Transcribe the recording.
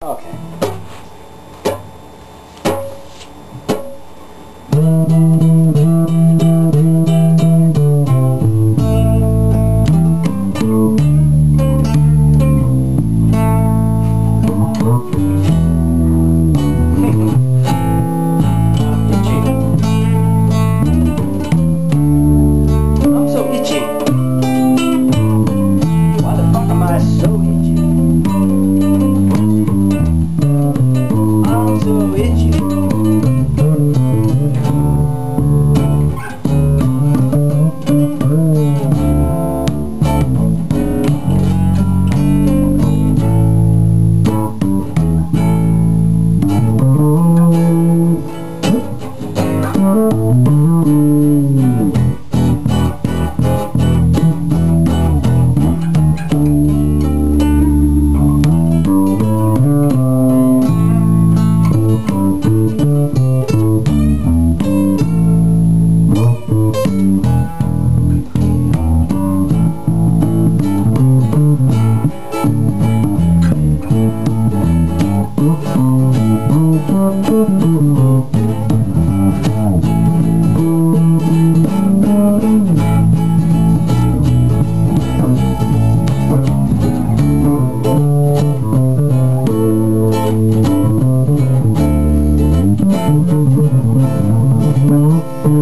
Okay.